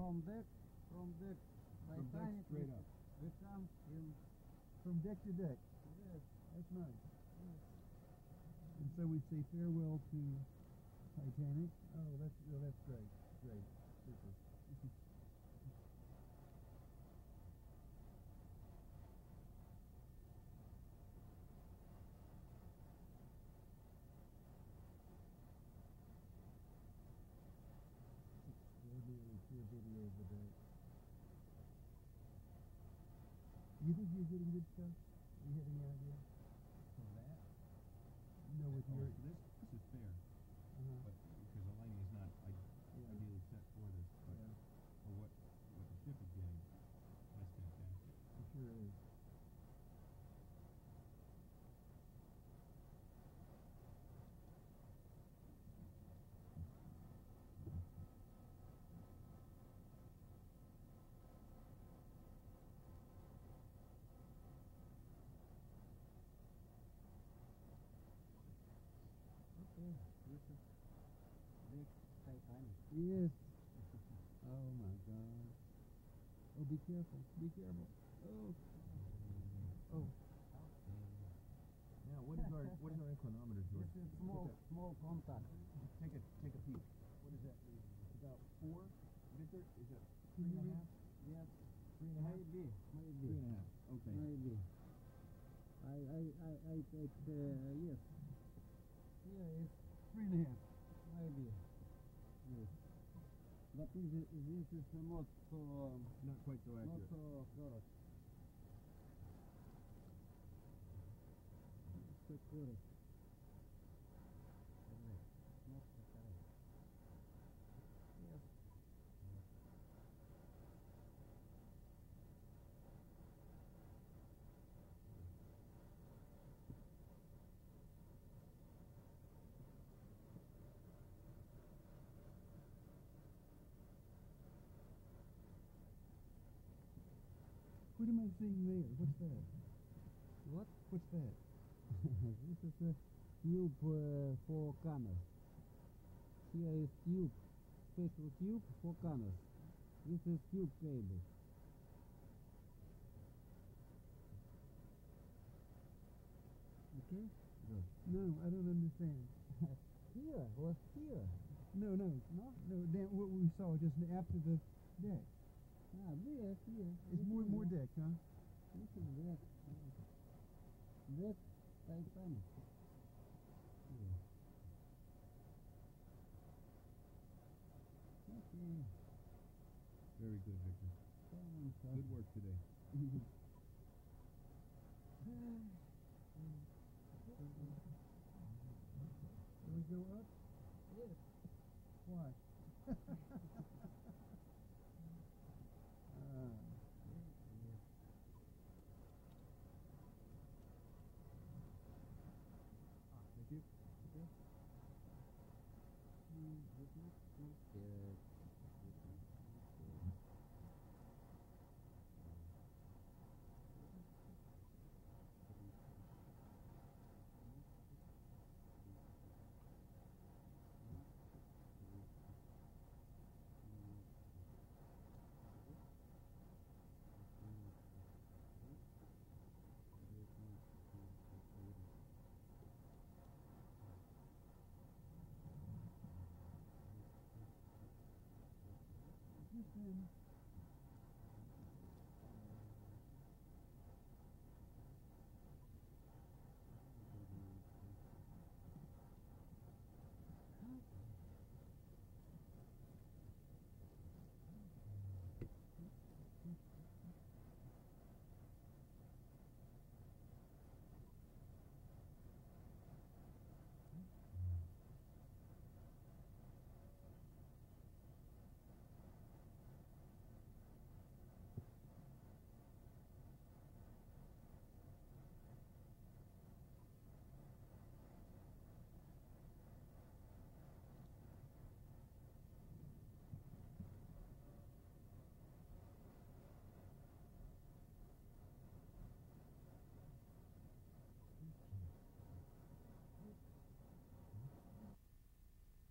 from deck, from deck, From deck Titanic, straight we- up. We come in, From deck to deck. yes, That's nice. And so we'd say farewell to Titanic. Oh, that's oh, that's great. Great. Super. Video of the day. You think you're getting good stuff? You have any idea? For that? No, with Oh, your. this, this is fair, Uh-huh. but because the lighting is not I- Yeah. ideally set for this, but Yeah, for what, what the ship is getting, that's fantastic. it sure is. This is. Oh my God. Oh, be careful. Be careful. Oh. Oh. Now, what is our, what is our inclinometer, George? This is small, small contact. Take a, take a peek. What does that? About four, Victor? Is that three and a half? Yes, Three and a half? maybe, maybe. Three and a half, okay. Maybe. I, I, I, I take, uh, yes. Yeah, it's Three and a half. maybe. Yes. But this is, this is not so, um, Not quite so not accurate. so correct. So correct. Correct. Not so correct. Yes. What am I seeing there? What's that? What? What's that? this is a tube uh, for cameras. Here is tube, special tube for cameras. This is tube cable. Okay? Good. No, I don't understand. Here, was here. No, no, No? no. Damn, what we saw just after the deck. Ah, there, here. It's more more deck, huh? This is deck. Deck Titanic. Here. Okay. Very good, Victor. Come Good work today. Can we go up? Yes. Why? Ah. Ah, thank you. Mm, it's not too Mm-hmm. Mm-hmm. good. Mm-hmm.